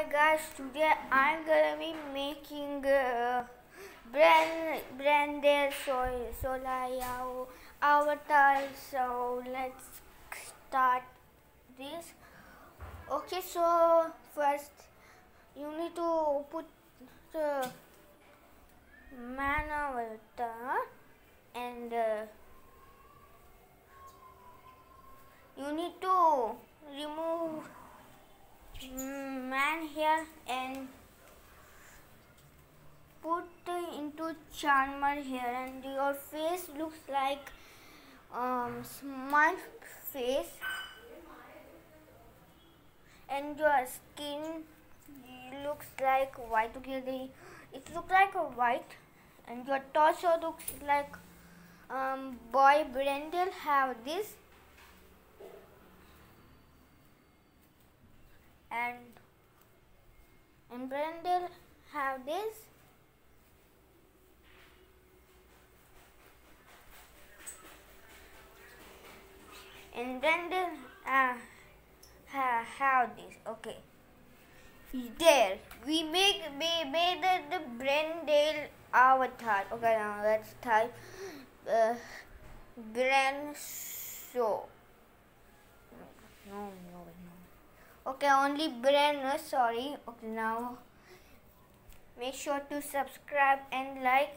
Hi guys, today I'm gonna be making uh, brand branded soy Solaya avatar. So let's start this. Okay, so first you need to put the man avatar and uh, you need to remove mm, man here and put into charmer here and your face looks like um, smile face. And your skin looks like white okay it looks like a white. And your torso looks like um, boy Brendel have this. And and Brendel have this and Brendel uh, ha, have this okay. There we make we made the, the Brendel avatar okay now let's type uh, Brenso no no no okay only Brenner sorry. Okay now make sure to subscribe and like